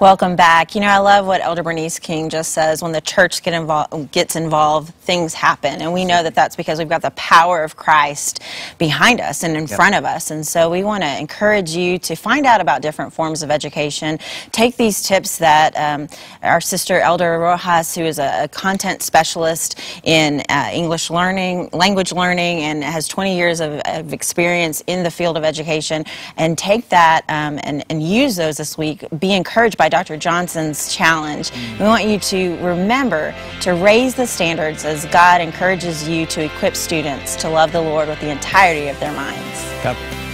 Welcome back. You know, I love what Elder Bernice King just says. When the church get involved, gets involved, things happen. And we know that that's because we've got the power of Christ behind us and in yep. front of us. And so we want to encourage you to find out about different forms of education. Take these tips that um, our sister Elder Rojas, who is a, a content specialist in uh, English learning, language learning, and has 20 years of, of, experience in the field of education, and take that um, and, and use those this week. Be encouraged by Dr. Johnson's challenge. We want you to remember to raise the standards as God encourages you to equip students to love the Lord with the entirety of their minds. Yep.